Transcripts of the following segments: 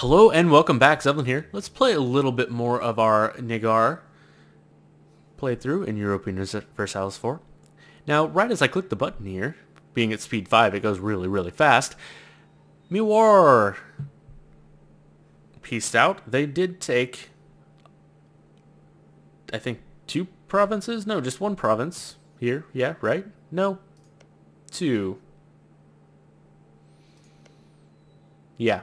Hello and welcome back, Xevlen here. Let's play a little bit more of our Nagaur playthrough in Europa Universalis 4. Now, right as I click the button here, being at speed 5, it goes really, really fast. Mewar pieced out. They did take, I think, two provinces? No, just one province here. Yeah, right? No. Two. Yeah,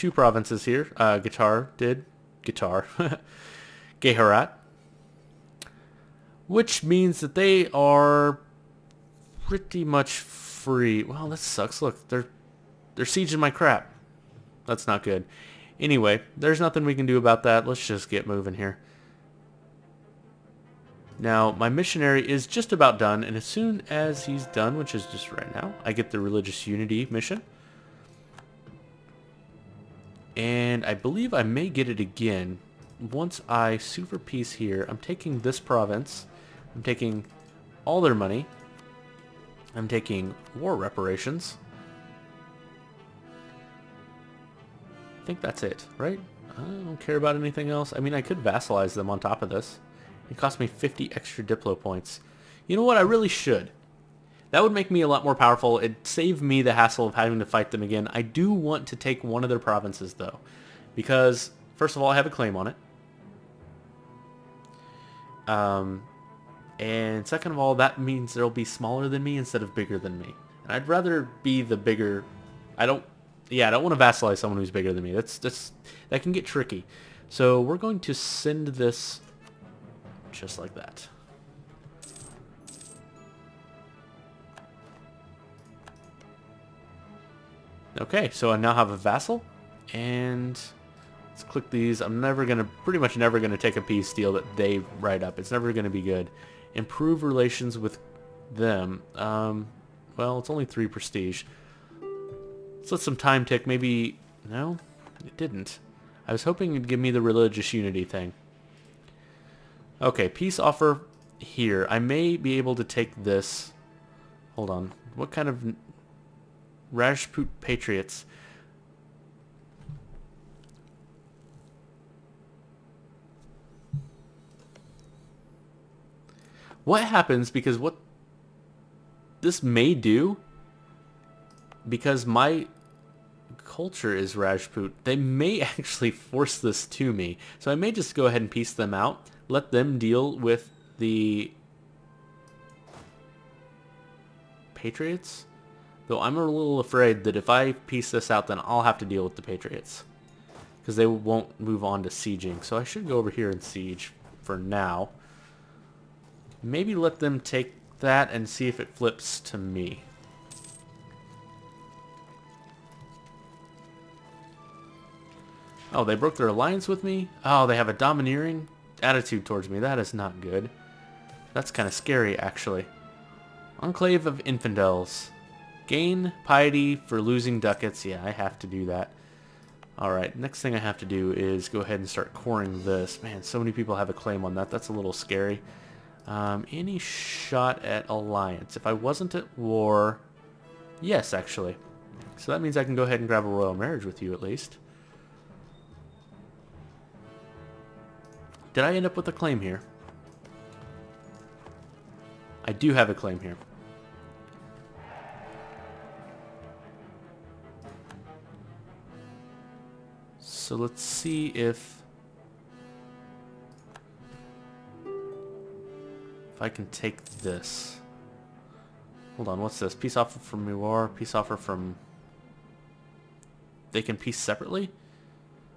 two provinces here. Uh, Guitar did. Guitar. Geharat. Which means that they are pretty much free. Well, this sucks. Look, they're they're sieging my crap. That's not good. Anyway, there's nothing we can do about that. Let's just get moving here. Now, my missionary is just about done, and as soon as he's done, which is just right now, I get the religious unity mission. And I believe I may get it again. Once I sue for peace here, I'm taking this province. I'm taking all their money. I'm taking war reparations. I think that's it, right? I don't care about anything else. I mean, I could vassalize them on top of this. It cost me 50 extra Diplo points. You know what? I really should. That would make me a lot more powerful. It'd save me the hassle of having to fight them again. I do want to take one of their provinces, though. Because, first of all, I have a claim on it. Um, and second of all, that means they'll be smaller than me instead of bigger than me. And I'd rather be the bigger... I don't... Yeah, I don't want to vassalize someone who's bigger than me. That's, that's That can get tricky. So we're going to send this just like that. Okay, so I now have a vassal, and let's click these. I'm never going to, pretty much never going to take a peace deal that they write up. It's never going to be good. Improve relations with them. Um, well, it's only three prestige. Let's let some time tick. Maybe, no, it didn't. I was hoping it'd give me the religious unity thing. Okay, peace offer here. I may be able to take this. Hold on. What kind of Rajput Patriots. What happens because what this may do because my culture is Rajput, they may actually force this to me. So I may just go ahead and piece them out, let them deal with the Patriots. Though I'm a little afraid that if I piece this out, then I'll have to deal with the Patriots. Because they won't move on to sieging. So I should go over here and siege for now. Maybe let them take that and see if it flips to me. Oh, they broke their alliance with me? Oh, they have a domineering attitude towards me. That is not good. That's kind of scary, actually. Enclave of Infidels. Gain piety for losing ducats. Yeah, I have to do that. Alright, next thing I have to do is go ahead and start coring this. Man, so many people have a claim on that. That's a little scary. Um, any shot at alliance? If I wasn't at war... Yes, actually. So that means I can go ahead and grab a royal marriage with you at least. Did I end up with a claim here? I do have a claim here. So let's see if... If I can take this. Hold on, what's this? Peace offer from Mewar, peace offer from... They can piece separately?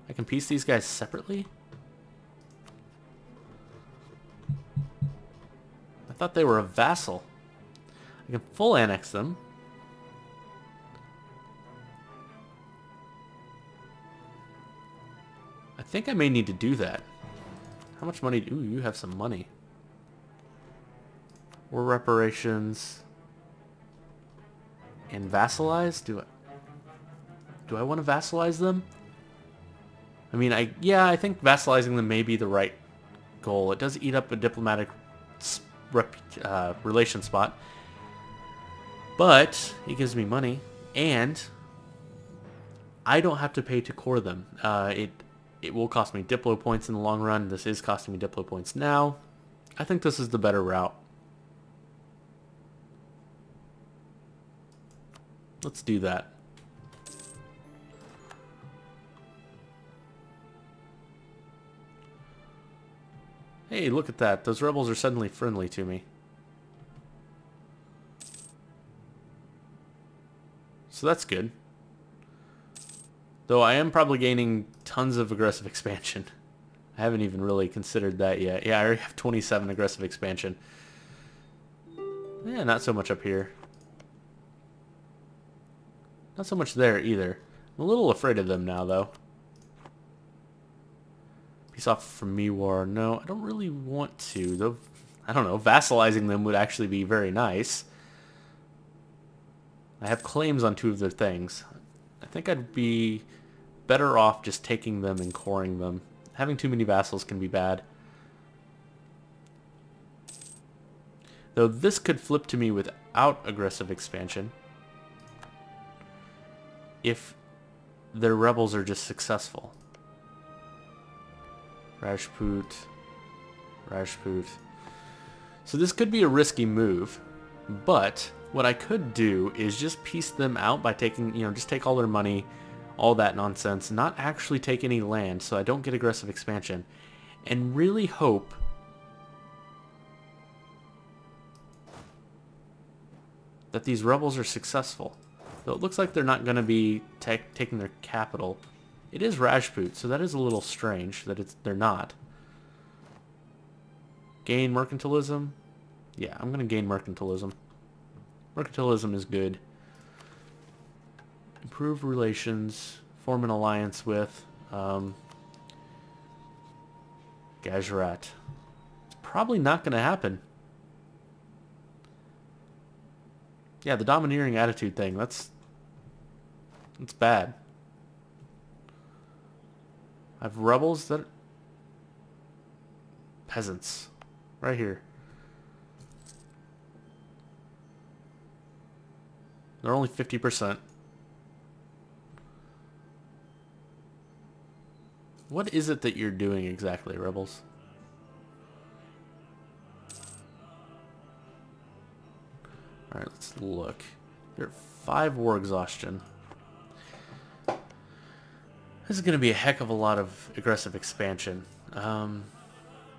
I can piece these guys separately? I thought they were a vassal. I can full annex them. Think I may need to do that. How much money? Do ooh, you have some money. War reparations. And vassalize? Do I... Do I want to vassalize them? I mean, I yeah, I think vassalizing them may be the right goal. It does eat up a diplomatic rep, uh, relation spot. But it gives me money. And I don't have to pay to core them. Uh, it it will cost me Diplo points in the long run. This is costing me Diplo points now. I think this is the better route. Let's do that. Hey, look at that. Those rebels are suddenly friendly to me. So that's good. Though I am probably gaining tons of aggressive expansion. I haven't even really considered that yet. Yeah, I already have 27 aggressive expansion. Yeah, not so much up here. Not so much there either. I'm a little afraid of them now, though. Peace off from me, war. No, I don't really want to. Though, I don't know. Vassalizing them would actually be very nice. I have claims on two of their things. I think I'd be better off just taking them and coring them. Having too many vassals can be bad. Though this could flip to me without aggressive expansion. If their rebels are just successful. Rajput. Rajput. So this could be a risky move, but what I could do is just piece them out by taking, you know, just take all their money, all that nonsense, not actually take any land so I don't get aggressive expansion, and really hope that these rebels are successful. Though it looks like they're not going to be taking their capital. It is Rajput, so that is a little strange that it's they're not. Gain mercantilism? Yeah, I'm going to gain mercantilism. Mercantilism is good. Improve relations. Form an alliance with um, Gajarat. It's probably not going to happen. Yeah, the domineering attitude thing, that's that's bad. I have rebels that peasants right here. They're only 50%. What is it that you're doing exactly, Rebels? Alright, let's look. You're at 5 war exhaustion. This is going to be a heck of a lot of aggressive expansion. Um,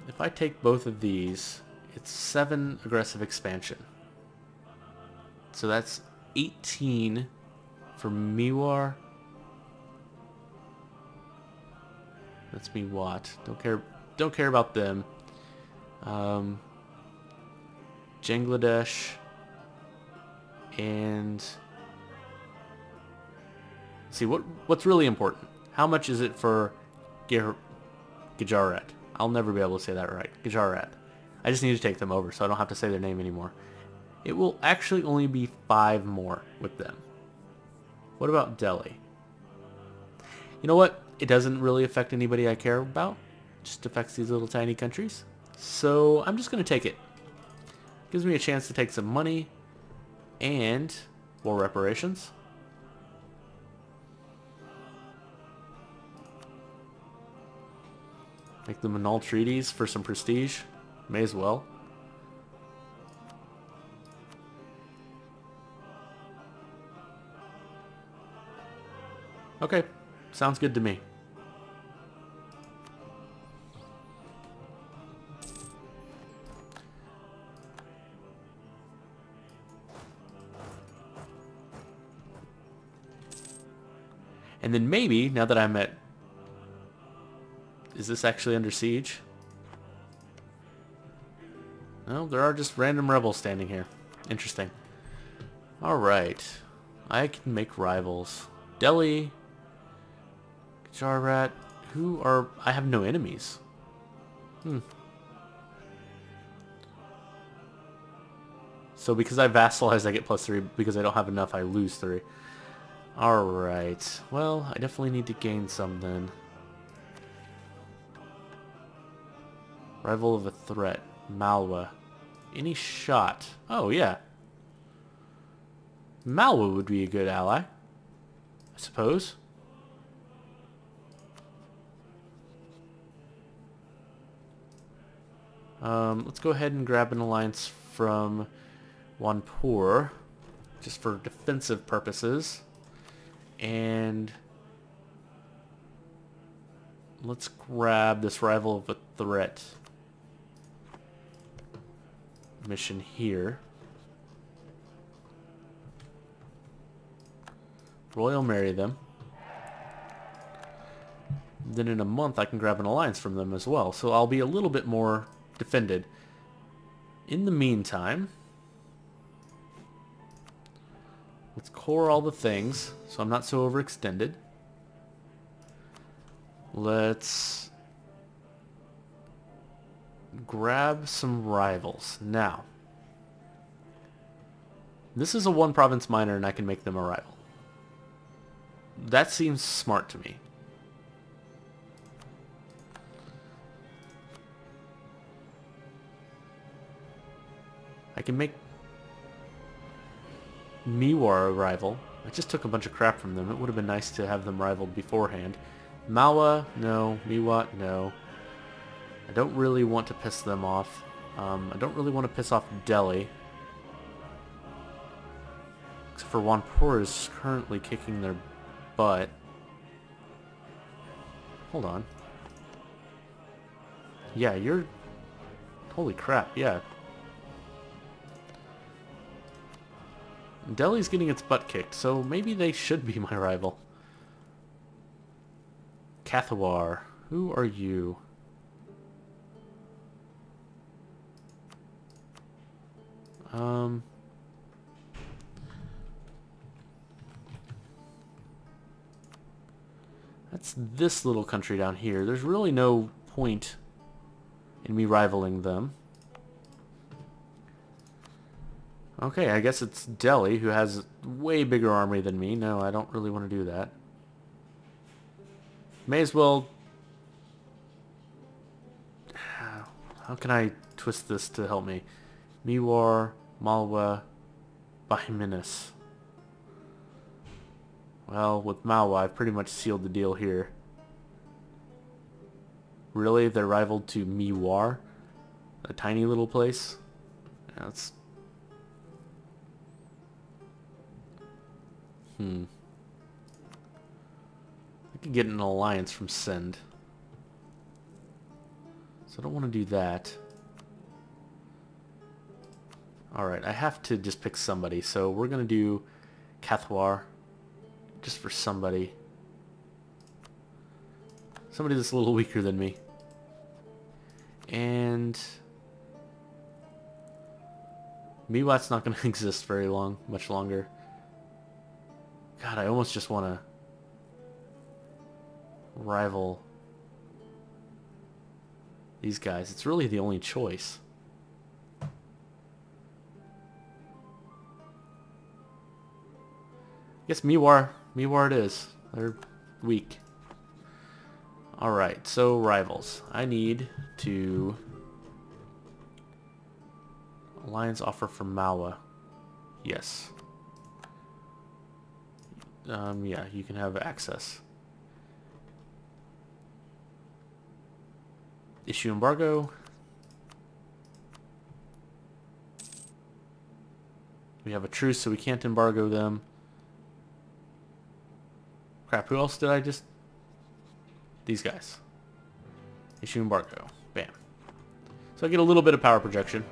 if I take both of these, it's 7 aggressive expansion. So that's 18 for Mewar That's me what? Don't care don't care about them. Um Bangladesh and see what what's really important. How much is it for Gujarat? I'll never be able to say that right. Gujarat. I just need to take them over so I don't have to say their name anymore. It will actually only be five more with them. What about Delhi? You know what? it doesn't really affect anybody I care about. It just affects these little tiny countries. So I'm just going to take it. Gives me a chance to take some money and war reparations. Make them annul treaties for some prestige. May as well. Okay, Sounds good to me. And then maybe, now that I'm at... Is this actually under siege? No, there are just random rebels standing here. Interesting. Alright. I can make rivals. Delhi Jarrat, who are... I have no enemies. Hmm. So because I vassalize, I get plus three. Because I don't have enough, I lose three. Alright. Well, I definitely need to gain some then. Rival of a threat. Malwa. Any shot. Oh, yeah. Malwa would be a good ally. I suppose. Um, let's go ahead and grab an alliance from Jaunpur, just for defensive purposes. And let's grab this rival of a threat mission here. Royal marry them. Then in a month I can grab an alliance from them as well. So I'll be a little bit more defended. In the meantime, let's core all the things so I'm not so overextended. Let's grab some rivals. Now, this is a one province minor and I can make them a rival. That seems smart to me. I can make Mewar a rival. I just took a bunch of crap from them. It would have been nice to have them rivaled beforehand. Malwa, no. Mewat, no. I don't really want to piss them off. Um, I don't really want to piss off Delhi. Except for Jaunpur is currently kicking their butt. Hold on. Yeah, you're... Holy crap, yeah. Delhi's getting its butt kicked, so maybe they should be my rival. Kathiawar, who are you? Um... That's this little country down here. There's really no point in me rivaling them. Okay, I guess it's Delhi, who has way bigger army than me. No, I don't really want to do that. May as well... How can I twist this to help me? Mewar, Malwa, Bahmanis. Well, with Malwa, I've pretty much sealed the deal here. Really? They're rivaled to Mewar? A tiny little place? That's... Hmm. I could get an alliance from Sind. So I don't want to do that. Alright, I have to just pick somebody. So we're going to do Kathiawar just for somebody. Somebody that's a little weaker than me. And... Mewat's not going to exist very long, much longer. God, I almost just want to rival these guys. It's really the only choice. I guess Mewar Mewar it is. They're weak. Alright, so rivals. I need to... Alliance offer from Malwa. Yes. Um, yeah, you can have access. Issue embargo. We have a truce, so we can't embargo them. Crap, who else did I just... These guys. Issue embargo. Bam. So I get a little bit of power projection.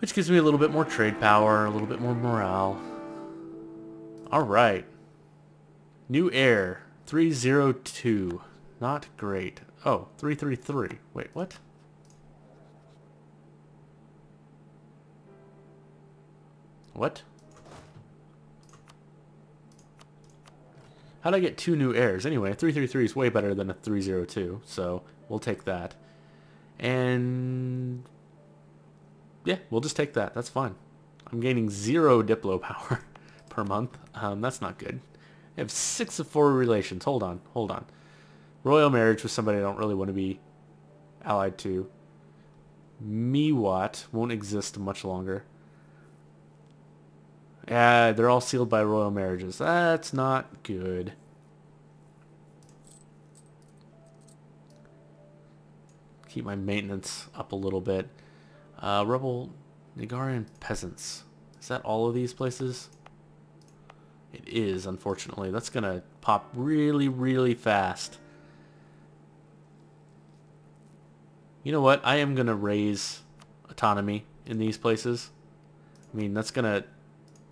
Which gives me a little bit more trade power, a little bit more morale. Alright. New heir. 302. Not great. Oh, 333. Wait, what? What? How'd I get two new heirs? Anyway, 333 is way better than a 302, so we'll take that. And... Yeah, we'll just take that. That's fine. I'm gaining zero Diplo power per month. Um, that's not good. I have six of four relations. Hold on, hold on. Royal marriage with somebody I don't really want to be allied to. Mewat won't exist much longer. Yeah, they're all sealed by royal marriages. That's not good. keep my maintenance up a little bit. Uh, Rebel Nigarian Peasants. Is that all of these places? It is, unfortunately. That's going to pop really, really fast. You know what? I am going to raise autonomy in these places. I mean, that's going to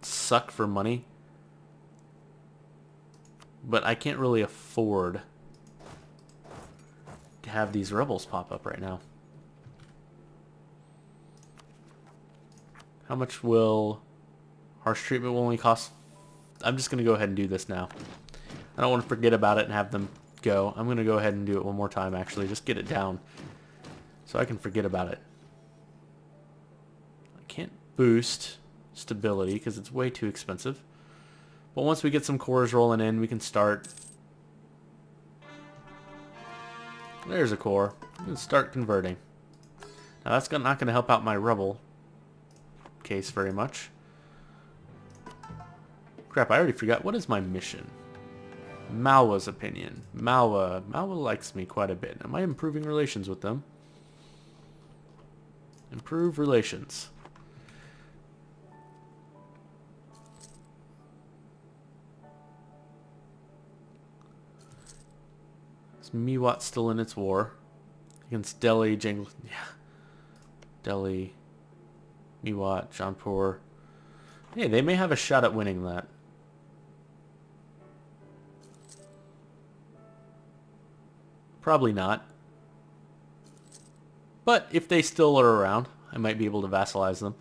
suck for money. But I can't really afford to have these rebels pop up right now. How much will harsh treatment will only cost? I'm just going to go ahead and do this now. I don't want to forget about it and have them go. I'm going to go ahead and do it one more time actually. Just get it down so I can forget about it. I can't boost stability because it's way too expensive. But once we get some cores rolling in, we can start. There's a core. We can start converting. Now that's not going to help out my rebel case very much. Crap, I already forgot. What is my mission? Malwa's opinion. Malwa. Malwa likes me quite a bit. Am I improving relations with them? Improve relations. Is Mewat still in its war? Against Delhi, Jang... Yeah. Delhi, Mewat, Jaunpur. Hey, they may have a shot at winning that. Probably not. But if they still are around, I might be able to vassalize them.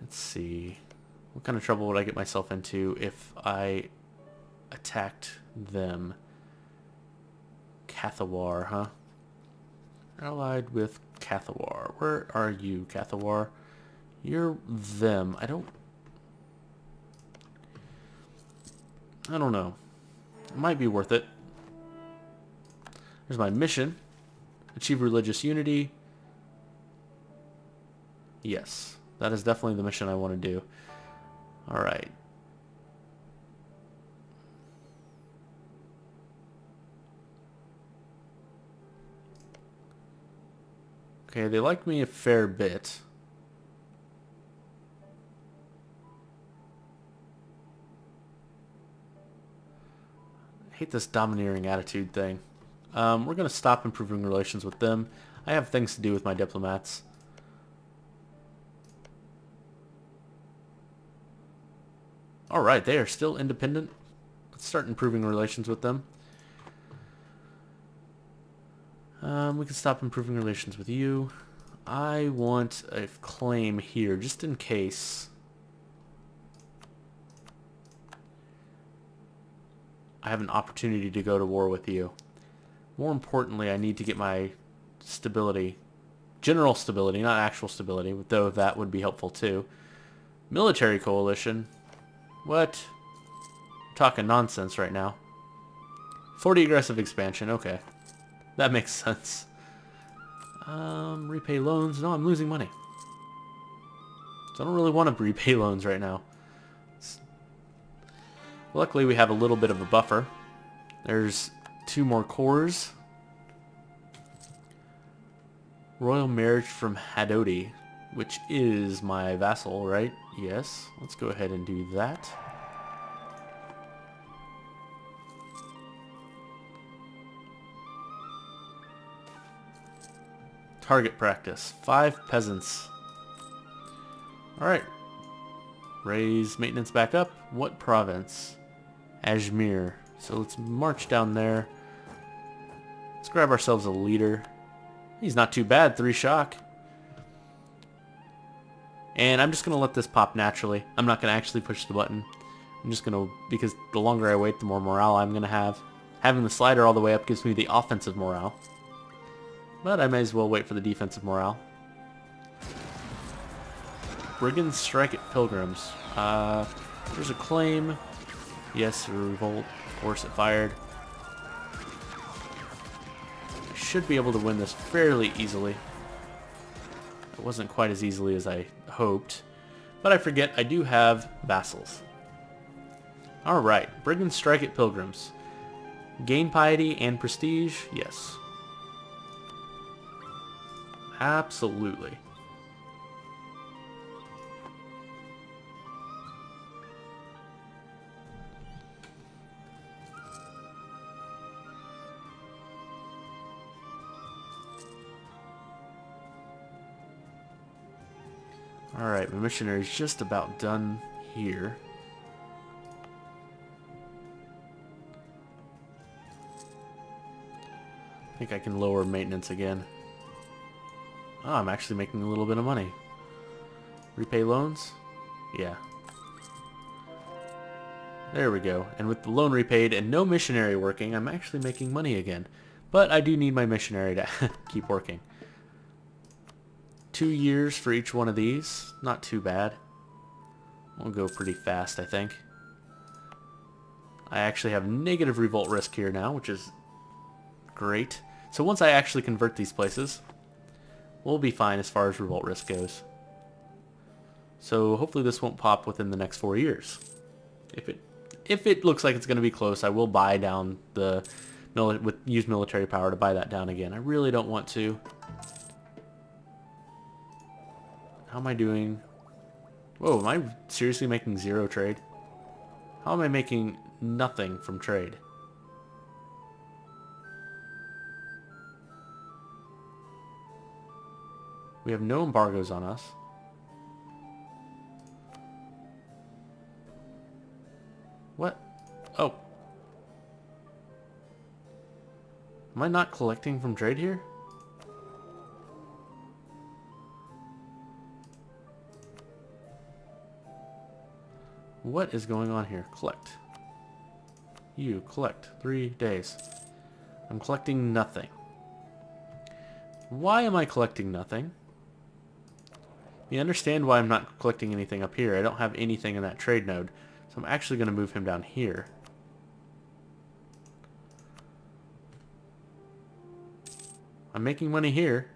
Let's see. What kind of trouble would I get myself into if I attacked them? Kathiawar, huh? Allied with Kathiawar. Where are you, Kathiawar? You're them. I don't I don't know. It might be worth it. There's my mission. Achieve religious unity. Yes, that is definitely the mission I want to do. Alright. Okay, they like me a fair bit. Hate this domineering attitude thing. Um, we're going to stop improving relations with them. I have things to do with my diplomats. Alright, they are still independent. Let's start improving relations with them. Um, we can stop improving relations with you. I want a claim here, just in case. I have an opportunity to go to war with you. More importantly, I need to get my stability. General stability, not actual stability, though that would be helpful too. Military coalition. What? I'm talking nonsense right now. 40 aggressive expansion, okay. That makes sense. Um, repay loans. No, I'm losing money. So I don't really want to repay loans right now. Luckily we have a little bit of a buffer. There's two more cores. Royal Marriage from Hadoti, which is my vassal, right? Yes. Let's go ahead and do that. Target practice. Five peasants. Alright. Raise maintenance back up. What province? Ajmer. So let's march down there. Let's grab ourselves a leader. He's not too bad, three shock. And I'm just going to let this pop naturally. I'm not going to actually push the button. I'm just going to, because the longer I wait, the more morale I'm going to have. Having the slider all the way up gives me the offensive morale. But I may as well wait for the defensive morale. Brigands strike at pilgrims. Uh, there's a claim. Yes, revolt. Of course it fired. I should be able to win this fairly easily. It wasn't quite as easily as I hoped. But I forget I do have vassals. Alright, Brigands strike at pilgrims. Gain piety and prestige? Yes. Absolutely. Alright, my missionary's just about done here. I think I can lower maintenance again. Oh, I'm actually making a little bit of money. Repay loans? Yeah. There we go. And with the loan repaid and no missionary working, I'm actually making money again. But I do need my missionary to keep working. Two years for each one of these. Not too bad. We'll go pretty fast, I think. I actually have negative revolt risk here now, which is great. So once I actually convert these places, we'll be fine as far as revolt risk goes. So hopefully this won't pop within the next four years. If it if it looks like it's going to be close, I will buy down the with use military power to buy that down again. I really don't want to. How am I doing? Whoa, am I seriously making zero trade? How am I making nothing from trade? We have no embargoes on us. What? Oh. Am I not collecting from trade here? What is going on here? Collect. You, collect. Three days. I'm collecting nothing. Why am I collecting nothing? You understand why I'm not collecting anything up here. I don't have anything in that trade node. So I'm actually going to move him down here. I'm making money here.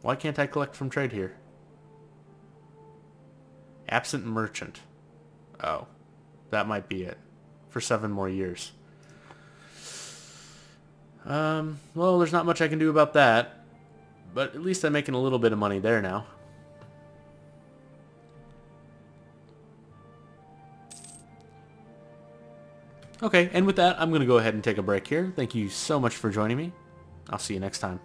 Why can't I collect from trade here? Absent merchant. Oh. That might be it. For seven more years. Um, well, there's not much I can do about that. But at least I'm making a little bit of money there now. Okay, and with that, I'm going to go ahead and take a break here. Thank you so much for joining me. I'll see you next time.